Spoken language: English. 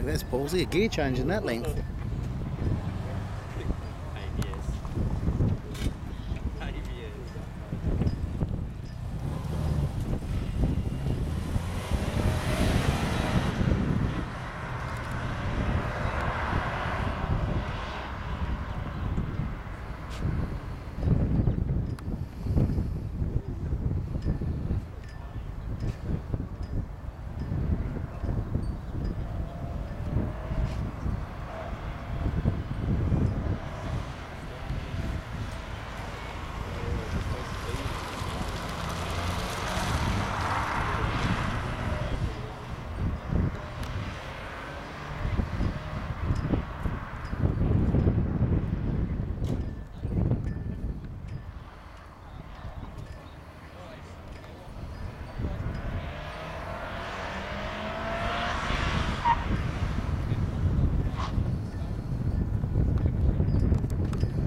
Fuck, that's ballsy. A gear change in that length.